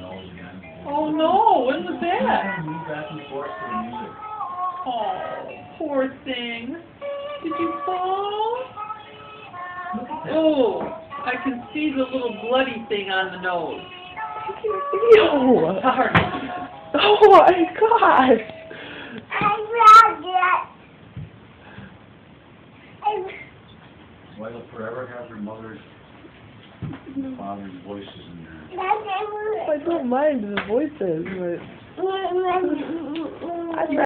nose again. Oh no, when was that? Move back and forth to the music. Oh, poor thing. Did you fall? Look at that. Oh, I can see the little bloody thing on the nose. Ew. Sorry. Oh my gosh. Why will forever have her mother's, father's voices in there. I don't mind the voices, but I'd